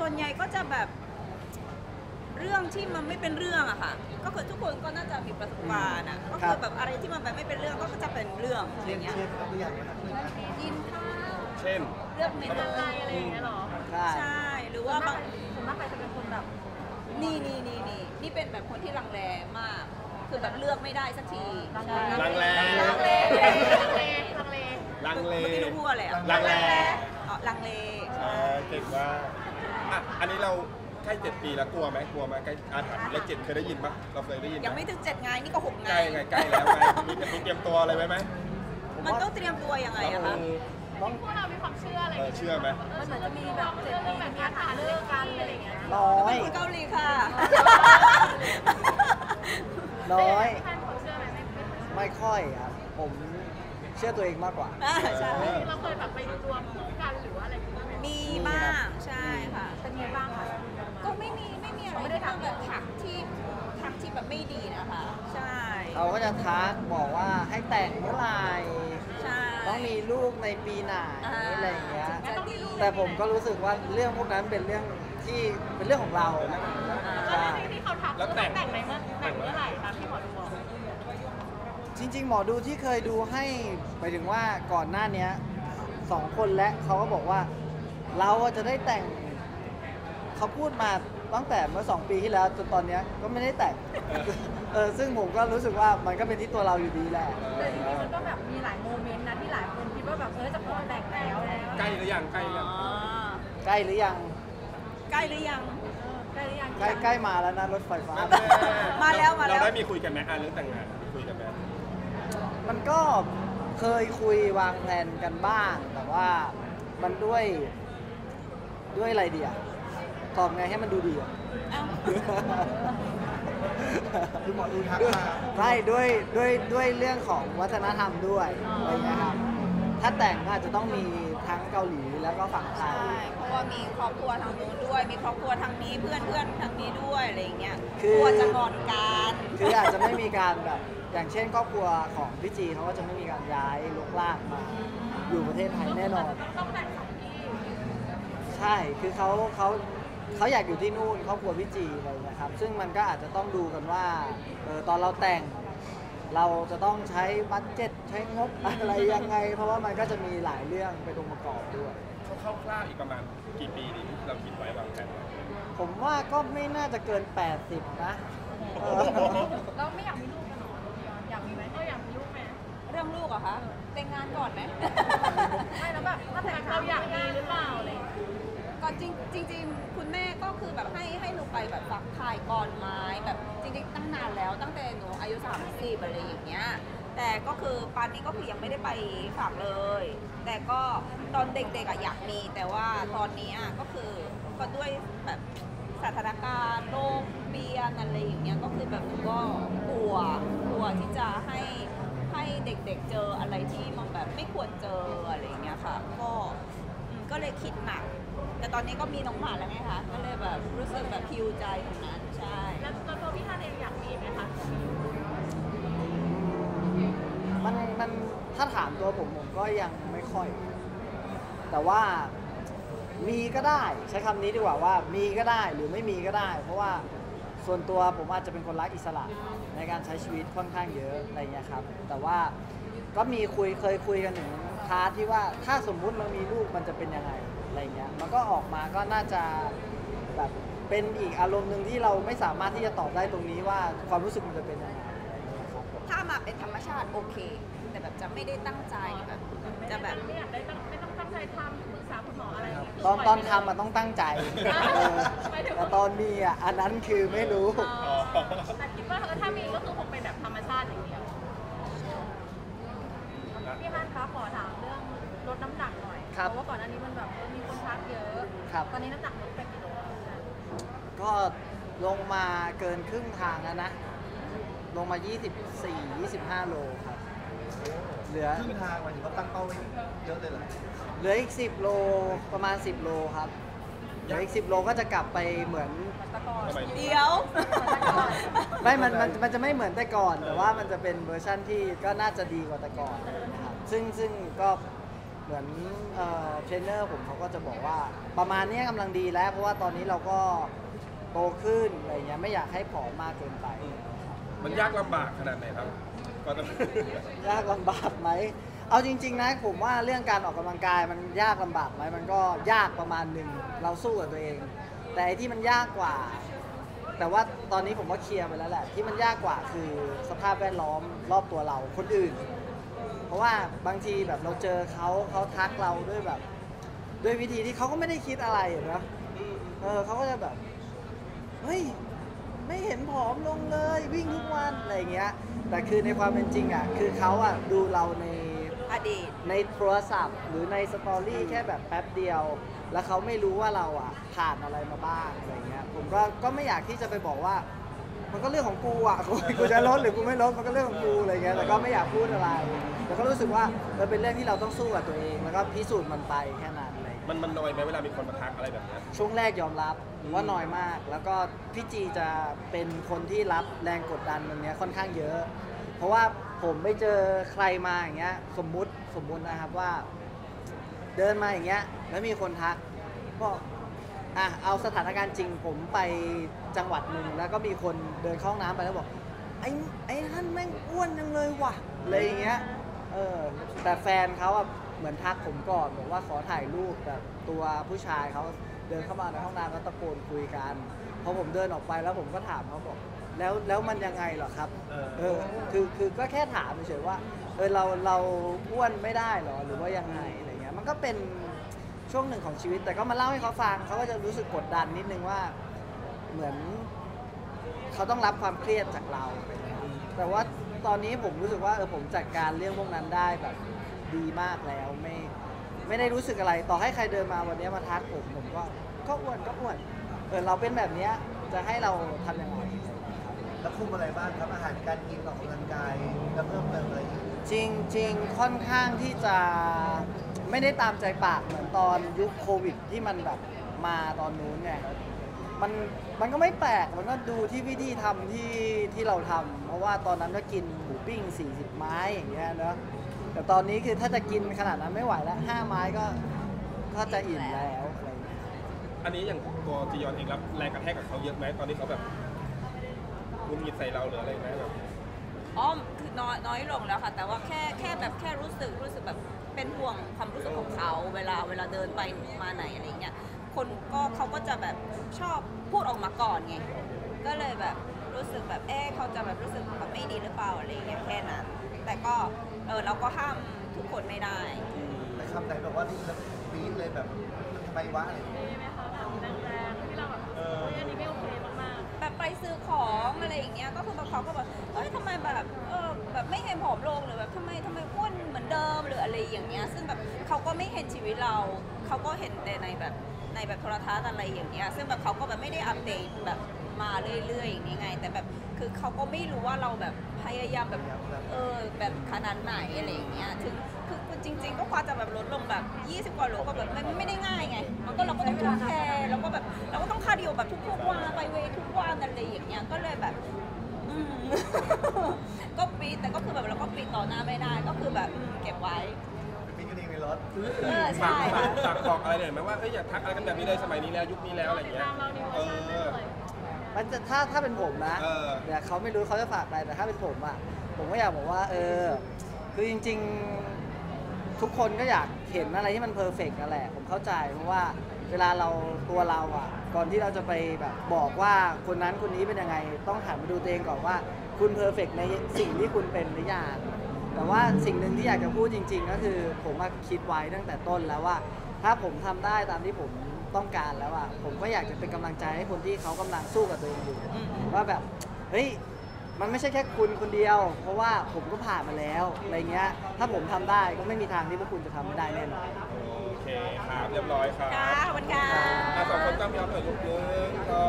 ส่วนใหญ่ก็จะแบบเรื่องที่มันไม่เป็นเรื่องอะค่ะ ก็คือทุกคนก็น่าจะมีประสบการณ์อะก็คือแบบอะไรที่มันแบบไม่เป็นเรื่องก็จะเป็นเรื่องอเรียย่านงเงี้ยเช่นครับตัวอย่างนะครับกินข้าวเช่นเลือกเมนูอะไรอะไรอย่างเงี้ยหรอใช่ใช่หรือว่าบางส่วนมากใครจะเป็นคนแบบนี่นี่นี่นี่นี่เป็นแบบคนที่ลังเลมาก คือแบบเลือกไม่ได้สักทีใช่ลังเลลังเลลังเลลังเลลังเลเมื่อกี้รู้พูดอะไรอะลังเลอ๋อลังเลเออเก่งว่า อะอันนี้เราใกล้เจ็ดปีแล้วกลัวไหมกลัวไหมใกล้อาถรรพ์เลขเจ็ดเคยได้ยินปะเราเคยได้ยินหยังไม่ถึงเจ็ดไงนี่ก็หกไงใกล้ไงใกล้แล้วไงมีมีเตรียมตัวอะไรไว้ไหมมันต้องเตรียมตัวยังไงอะคะต้อง พวกเรามีความเชื่ออะไรเออเชื่อไหมมันเหมือนจะมีแบบเจ็ดปีแบบมีอาถรรพ์เลิกกันอะไรอย่างเงี้ยน้อย คุยเกาหลีค่ะ น้อย ท่านคนเชื่ออะไรไหมไม่ค่อยครับ ผม เชื่อตัวเองมากกว่าอ่าใช่ เราเคยแบบไปดูดวงคู่กันหรือว่าอะไรอย่างเงี้ยมีบ้างใช่ค่ะ เป็นไงบ้างคะก็ไม่มีไม่มีอะไรไม่ได้ที่ทักแบบทักที่ทักที่แบบไม่ดีนะคะ ใช่เขาก็จะทักบอกว่าให้แต่งเมื่อไหร่ใช่ ต้องมีลูกในปีไหนอ่าอะไรอย่างเงี้ยถึงจะดี แต่ผมก็รู้สึกว่าเรื่องพวกนั้นเป็นเรื่องที่เป็นเรื่องของเราใช่ที่ที่เขาทักแล้วแต่ง แต่งในเมื่อแต่งเมื่อไหร่ตามที่หมอดูบอก จริง ๆ หมอดูที่เคยดูให้หมายถึงว่าก่อนหน้าเนี้ยสองคนและเขาก็บอกว่า เราอะจะได้แต่งเขาพูดมาตั้งแต่เมื่อสองปีที่แล้วจนตอนเนี้ยก็ไม่ได้แต่งเออซึ่งผมก็รู้สึกว่ามันก็เป็นที่ตัวเราอยู่ดีแหละ แต่จริงๆมันก็แบบมีหลายโมเมนต์นะที่หลายคนคิดว่าแบบเออจะขอแต่งแล้วแล้วใกล้หรือยังใกล้หรือยังอ๋อใกล้หรือยัง ใกล้หรือยังได้หรือยัง ใกล้ใกล้มาแล้วนะรถไฟฟ้า มาแล้วมาแล้ว เราได้มีคุยกันไหมอะเรื่องแต่งงานมีคุยกันไหม มันก็เคยคุยวางแผนกันบ้าง แต่ว่ามันด้วยด้วยอะไรดีอะตอบไงให้มันดูดีอะ เอ้าคือหมอดูทักมาใช่ด้วยด้วยด้วยเรื่องของวัฒนธรรมด้วยอะไรเงี้ยครับ ถ้าแต่งก็อาจจะต้องมี ทั้งเกาหลีแล้วก็ฝั่งไทใช่ยเพราะว่ามีครอบครัวทางนู้นด้วย มีครอบครัวทางนี้เพื่อนเพื่อนทางนี้ด้วยอะไรอย่างเงี้ยคือกลัวจะงอนกันคืออาจจะไม่มีการแบบ อย่างเช่น ครอบครัวของพี่จีเขาก็จะไม่มีการย้ายลกลากมา อยู่ประเทศไทยแน่นอน ต้องแต่งสองที่ใช่คือเขาเขาเขาอยากอยู่ที่นู่นครอบครัวพี่จีอะไรนะครับ ซึ่งมันก็อาจจะต้องดูกันว่าเออตอนเราแต่ง เราจะต้องใช้บัตเจ็ตใช้งบอะไรยังไง เพราะว่ามันก็จะมีหลายเรื่องเป็นองค์ประกอบด้วยคร่าวๆอีกประมาณกี่ปีดีเราคิดไว้วางแผนไว้ผมว่าก็ไม่น่าจะเกิน 80 นะเออเราไม่อยากมีลูกกันหรออยากมีไหมก็อยากมีลูกไหมเรื่องลูกเหรอะคะแต่งงานก่อนไหม ไม่แล้วแบบถ้าแต่งเราอยากมีหรือเปล่าอะไรอย่างเงี้ยก็ จริงจริงๆคุณแม่ก็คือแบบให้ให้หนูไปแบบฝักถ่ายก่อนไม้แบบจริงๆตั้งนานแล้วตั้งแต่หนูอายุ30อะไรอย่างเงี้ย แต่ก็คือปานนี้ก็คือยังไม่ได้ไปฝากเลย แต่ก็ตอนเด็กๆอะอยากมี แต่ว่าตอนนี้อะก็คือก็ด้วยแบบสถานการณ์โรคเบียนอะไรอย่างเงี้ยก็คือแบบหนูก็กลัวกลัวที่จะให้ให้เด็กๆเจออะไรที่มันแบบไม่ควรเจออะไรอย่างเงี้ยค่ะ ก็อืมก็เลยคิดหนัก แต่ตอนนี้ก็มีน้องหมาแล้วไงคะ ก็เลยแบบรู้สึกแบบพิวใจตรงนั้นใช่ แล้วตัวพี่ท่านเองอยากมีไหมคะมันมันถ้าถามตัวผมผมก็ยังไม่ค่อย แต่ว่ามีก็ได้ใช้คำนี้ดีกว่าว่า มีก็ได้หรือไม่มีก็ได้ เพราะว่าส่วนตัวผมอาจจะเป็นคนรักอิสระในการใช้ชีวิตค่อนข้างเยอะอะไรเงี้ยครับ แต่ว่าก็มีคุยเคยคุยกันถึงพาร์ทที่ว่าถ้าสมมุติมันมีลูกมันจะเป็นยังไง อะไรเงี้ยมันก็ออกมาก็น่าจะแบบเป็นอีกอารมณ์หนึ่งที่เราไม่สามารถที่จะตอบได้ตรงนี้ว่าความรู้สึกมันจะเป็นยังไงอะไรเงี้ยครับถ้ามาเป็นธรรมชาติโอเค แต่แบบจะไม่ได้ตั้งใจแบบจะแบบไม่อยากได้ตั้งไม่ต้องตั้งใจทำปรึกษาคุณหมออะไรอย่างเงี้ยตอนตอนทำมันต้องตั้งใจเออแต่ตอนมีอะอันนั้นคือไม่รู้อ๋อแต่คิดว่าเออถ้ามีก็คือคงเป็นแบบธรรมชาติอย่างเดียวพี่ฮันคะขอถามเรื่องลดน้ำหนักหน่อย ครับ เพราะว่าก่อนหน้านี้มันแบบเออมีคนทักเยอะครับ ตอนนี้น้ำหนักลดไปกี่โลแล้วคะก็ลงมาเกินครึ่งทางแล้วนะ ลงมา 24 25 โลครับ เหลือ ครึ่งทางหมายถึงว่าตั้งเป้าไว้เยอะเลยเหรอเหลืออีก 10 โลประมาณ 10 โลครับ เหลืออีก 10 โลก็จะกลับไปเหมือนตะกอนทำไม เดี๋ยว ไม่มันมันมันจะไม่เหมือนแต่ก่อน แต่ว่ามันจะเป็นเวอร์ชั่นที่ก็น่าจะดีกว่าแต่ก่อนนะครับซึ่งซึ่งก็ เหมือนเอ่อเทรนเนอร์ผมเขาก็จะบอกว่าประมาณเนี้ยกำลังดีแล้ว เพราะว่าตอนนี้เราก็โตขึ้นอะไรเงี้ยไม่อยากให้ผอมมากเกินไป มันยากลำบากขนาดไหนครับก็ต้องยากลำบากไหมเอาจริง ๆ นะผมว่าเรื่องการออกกำลังกายมันยากลำบากไหมมันก็ยากประมาณหนึ่งเราสู้กับตัวเอง แต่ไอ้ที่มันยากกว่า แต่ว่าตอนนี้ผมว่าเคลียร์ไปแล้วแหละ ที่มันยากกว่าคือสภาพแวดล้อมรอบตัวเราคนอื่น เพราะว่าบางทีแบบเราเจอเขาเขาทักเราด้วยแบบ ด้วยวิธีที่เขาก็ไม่ได้คิดอะไรอะนะเออเขาก็จะแบบเฮ้ยไม่เห็นผอมลงเลยวิ่งทุกวันอะไรอย่างเงี้ย แต่คือในความเป็นจริงอะคือเขาอะดูเราในอดีตในโทรศัพท์ หรือในสตอรี่แค่แบบแป๊บเดียว แล้วเขาไม่รู้ว่าเราอะผ่านอะไรมาบ้างอะไรเงี้ยผมก็ก็ไม่อยากที่จะไปบอกว่า มันก็เรื่องของกูอะกูกูจะลดหรือกูไม่ลดมันก็เรื่องของกูอะไรเงี้ยแต่ก็ไม่อยากพูดอะไรแต่ก็รู้สึกว่ามันเป็นเรื่องที่เราต้องสู้กับตัวเอง แล้วก็พิสูจน์มันไปแค่นั้นอะไรเลยมันมันน้อยไหมเวลามีคนมาทักอะไรแบบเนี้ยช่วงแรกยอมรับว่าน้อยมาก แล้วก็พี่จีจะเป็นคนที่รับแรงกดดันตรงเนี้ยค่อนข้างเยอะ เพราะว่าผมไปเจอใครมาอย่างเงี้ยสมมุติสมมุตินะครับว่า เดินมาอย่างเงี้ยแล้วมีคนทักก็ อะเอาสถานการณ์จริงผมไปจังหวัดหนึ่งแล้วก็มีคนเดินเข้าห้องน้ำไปแล้วบอกไอ้ไอ้ท่านแม่งอ้วนจังเลยว่ะอะไรอย่างเงี้ยเออแต่แฟนเขาอะเหมือนทักผมก่อนบอกว่าขอถ่ายรูปแบบตัวผู้ชายเขาเดินเข้ามาในห้องน้ำแล้วตะโกนคุยกันพอผมเดินออกไปแล้วผมก็ถามเขาบอก แล้วแล้วมันยังไงเหรอครับเออเออคือคือก็แค่ถามเฉยว่าเออเราเราอ้วนไม่ได้เหรอหรือว่ายังไงอะไรเงี้ยมันก็เป็น ช่วงหนึ่งของชีวิต แต่ก็มาเล่าให้เขาฟังเขาก็จะรู้สึกกดดันนิดนึงว่าเหมือนเขาต้องรับความเครียดจากเรา แต่ว่าตอนนี้ผมรู้สึกว่าเออผมจัดการเรื่องพวกนั้นได้แบบดีมากแล้วไม่ไม่ได้รู้สึกอะไร ต่อให้ใครเดินมาวันนี้มาทักผมผมก็ก็อ้วนก็อ้วนเออเราเป็นแบบเนี้ยจะให้เราทำยังไงแล้วคุมอะไรบ้างครับอาหารการกินออกกำลังกายแล้วเพิ่มเติมอะไรอีกจริงจริงค่อนข้างที่จะ ไม่ได้ตามใจปากเหมือนตอนยุคโควิดที่มันแบบมาตอนนู้นไงมันมันก็ไม่แปลกมันก็ดูที่วิธีทำที่ที่เราทำเพราะว่าตอนนั้นก็กินหมูปิ้ง 40 ไม้อย่างเงี้ยเนอะแต่ตอนนี้คือถ้าจะกินขนาดนั้นไม่ไหวแล้วห้าไม้ก็ก็จะอิ่มแล้วอะไรเงี้ยอันนี้อย่างตัวจียอนเองรับแรงกระแทกกับเขาเยอะไหมตอนนี้เขาแบบมุนหงิดใส่เราหรืออะไรไหมแบบ อ้อมคือน้อยน้อยลงแล้วค่ะ แต่ว่าแค่แค่แบบแค่รู้สึกรู้สึกแบบ เป็นห่วงความรู้สึกของเขาเวลาเวลาเดินไปมาไหนอะไรเงี้ยคนก็เขาก็จะแบบชอบพูดออกมาก่อนไงก็เลยแบบรู้สึกแบบเอ๊ะเขาจะแบบรู้สึกแบบไม่ดีหรือเปล่าอะไรเงี้ยแค่นั้น แต่ก็เออเราก็ห้ามทุกคนไม่ได้แต่คำไหนแบบว่าที่เราปี๊ดเลยแบบมันทำไมวะอะไรอย่างเงี้ยมีไหมคะแบบแรงๆที่เราแบบเฮ้ยอันนี้ไม่โอเคมากแบบไปซื้อของอะไรอย่างเงี้ยก็คือแบบเขาก็แบบเอ้ยทำไมแบบเออแบบไม่เห็นผอมลงหรือแบบทำไมทำไมอ้วน เดิมหรืออะไรอย่างเงี้ยซึ่งแบบเขาก็ไม่เห็นชีวิตเราเขาก็เห็นแต่ในแบบในแบบโทรทัศน์อะไรอย่างเงี้ยซึ่งแบบเขาก็แบบไม่ได้อัปเดตแบบมาเรื่อยๆอย่างนี้ไง แต่แบบคือเขาก็ไม่รู้ว่าเราแบบพยายามแบบเออแบบขนาดไหนอะไรอย่างเงี้ยถึงคือคือจริง ๆ ก็กว่าจะแบบลดลงแบบ 20 กว่าโลก็แบบมันไม่ได้ง่ายไง มันก็เราก็ต้องทุ่มเทแล้วก็แบบเราก็ต้อง cardio แบบทุกๆวันไป weight ทุกวันอะไรอย่างเงี้ยก็เลยแบบอืม ก็ปีดแต่ก็คือแบบเราก็ปีดต่อหน้าไม่ได้ก็คือแบบอืมเก็บไว้ปี๊ดกันเองในรถเออฝาใช่กฝากฝากบอกอะไรหน่อยไหมว่าเอ้ยอย่าทักอะไรกันแบบนี้เลยสมัยนี้แล้วยุคนี้ๆแล้วอะไรติดเงี้ยตามเราในเวเออร์ชันได้อเลยมันจะถ้าถ้าเป็นผมนะเออ แต่เขาไม่รู้เขาจะฝากอะไรแต่ถ้าเป็นผมอะผมก็อยากบอกว่า เออ คือจริง ๆ ทุกคนก็อยากเห็นอะไรที่มันเพอร์เฟกต์นั่นแหละ ผมเข้าใจเพราะว่าเวลาเราตัวเราอะ ก่อนที่เราจะไปแบบบอกว่าคนนั้นคนนี้เป็นยังไง ต้องหันมาดูตัวเองก่อนว่า คุณเพอร์เฟกต์ในสิ่งที่คุณเป็นหรือยังแต่ว่าสิ่งหนึ่งที่อยากจะพูดจริง ๆ ก็คือผมมาคิดไว้ตั้งแต่ต้นแล้วว่า ถ้าผมทำได้ตามที่ผมต้องการแล้วอะผมก็อยากจะเป็นกำลังใจให้คนที่เขากำลังสู้กับตัวเองอยู่ว่าแบบเฮ้ยมันไม่ใช่แค่คุณคนเดียว เพราะว่าผมก็ผ่านมาแล้วอะไรเงี้ย ถ้าผมทำได้ก็ไม่มีทางที่พวกคุณจะทำไม่ได้แน่นอนโอเคครับเรียบร้อยครับค่ะขอบคุณค่ะอะสองคนตั้งยอมหน่อยยกมือก็